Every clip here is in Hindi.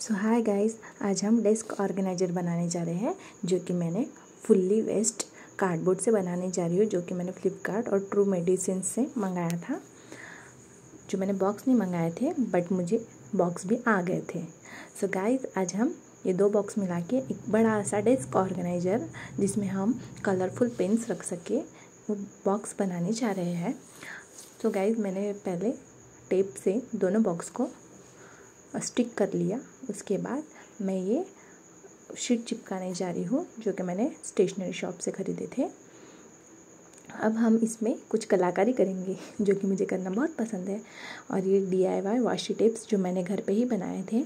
सो हाय गाइस आज हम डेस्क ऑर्गेनाइजर बनाने जा रहे हैं, जो कि मैंने फुल्ली वेस्ट कार्डबोर्ड से बनाने जा रही हूँ, जो कि मैंने फ्लिपकार्ट और ट्रू मेडिसिन से मंगाया था। जो मैंने बॉक्स नहीं मंगाए थे बट मुझे बॉक्स भी आ गए थे। सो so गाइस आज हम ये दो बॉक्स मिला के एक बड़ा सा डेस्क ऑर्गेनाइजर जिसमें हम कलरफुल पेन्स रख सके, वो बॉक्स बनाने जा रहे हैं। सो so मैंने पहले टेप से दोनों बॉक्स को स्टिक कर लिया। उसके बाद मैं ये शीट चिपकाने जा रही हूँ, जो कि मैंने स्टेशनरी शॉप से ख़रीदे थे। अब हम इसमें कुछ कलाकारी करेंगे, जो कि मुझे करना बहुत पसंद है। और ये डी आई वाई वाशी टिप्स जो मैंने घर पे ही बनाए थे,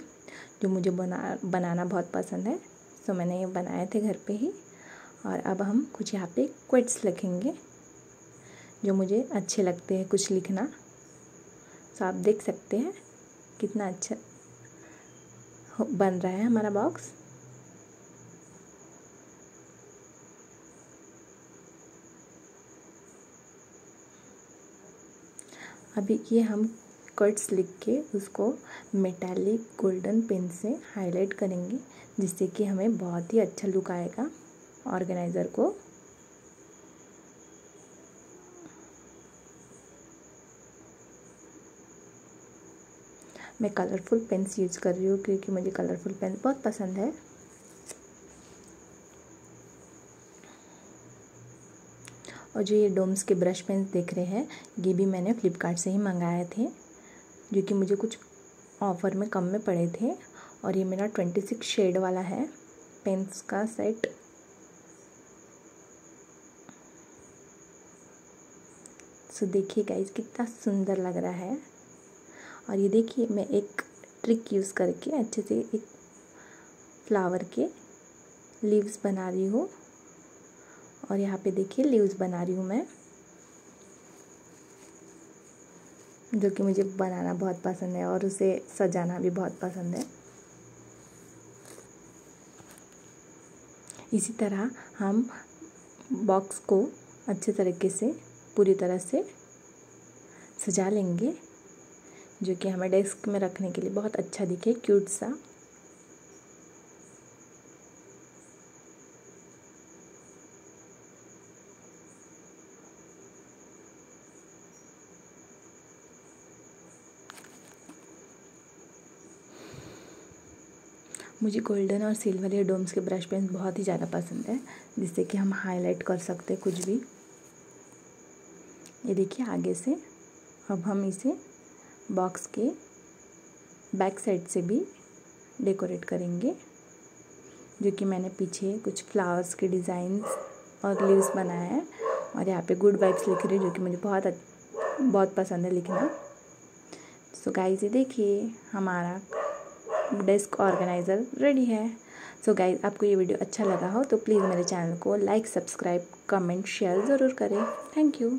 जो मुझे बना, बनाना बहुत पसंद है। तो मैंने ये बनाए थे घर पे ही। और अब हम कुछ यहाँ पे क्विट्स लिखेंगे, जो मुझे अच्छे लगते हैं कुछ लिखना। तो आप देख सकते हैं कितना अच्छा बन रहा है हमारा बॉक्स अभी ये हम कट्स लिख के उसको मेटालिक गोल्डन पेन से हाईलाइट करेंगे, जिससे कि हमें बहुत ही अच्छा लुक आएगा ऑर्गेनाइज़र को. मैं कलरफुल पेन्स यूज़ कर रही हूँ क्योंकि मुझे कलरफुल पेन बहुत पसंद है। और जो ये डोम्स के ब्रश पेन्स देख रहे हैं, ये भी मैंने फ़्लिपकार्ट से ही मंगाए थे, जो कि मुझे कुछ ऑफ़र में कम में पड़े थे। और ये मेरा ट्वेंटी सिक्स शेड वाला है पेन्स का सेट सो देखिए गाइस कितना सुंदर लग रहा है। और ये देखिए, मैं एक ट्रिक यूज़ करके अच्छे से एक फ्लावर के लीव्स बना रही हूँ। और यहाँ पे देखिए लीव्स बना रही हूँ मैं, जो कि मुझे बनाना बहुत पसंद है और उसे सजाना भी बहुत पसंद है। इसी तरह हम बॉक्स को अच्छे तरीके से, पूरी तरह से सजा लेंगे। जो कि हमें डेस्क में रखने के लिए बहुत अच्छा दिखे, क्यूट सा। मुझे गोल्डन और सिल्वर या डोम्स के ब्रश पेन बहुत ही ज़्यादा पसंद है, जिससे कि हम हाईलाइट कर सकते हैं कुछ भी। ये देखिए, आगे से अब हम इसे बॉक्स के बैक साइड से भी डेकोरेट करेंगे, जो कि मैंने पीछे कुछ फ्लावर्स के डिज़ाइंस और लीव्स बनाया है। और यहाँ पे गुड वाइब्स लिख रही है, जो कि मुझे बहुत बहुत पसंद है लिखना। सो गाइस ये देखिए, हमारा डेस्क ऑर्गेनाइज़र रेडी है। सो गाइस आपको ये वीडियो अच्छा लगा हो तो प्लीज़ मेरे चैनल को लाइक सब्सक्राइब कमेंट शेयर ज़रूर करें। Thank you